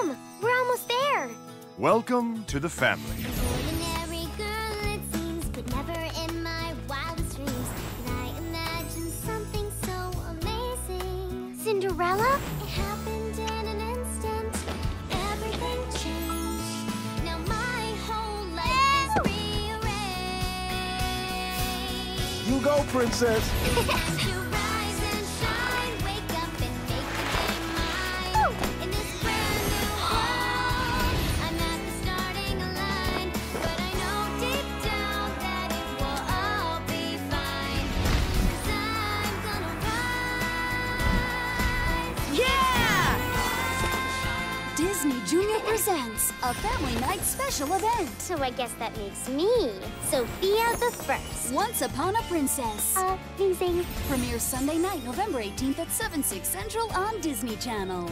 Mom, we're almost there. Welcome to the family. Ordinary girl, it seems, but never in my wildest dreams did I imagine something so amazing. Cinderella? It happened in an instant. Everything changed. Now my whole life is rearranged. You go, princess. Disney Junior presents a family night special event. So I guess that makes me Sofia the First. Once Upon a Princess. Amazing. Premieres Sunday night, November 18th at 7, 6 Central on Disney Channel.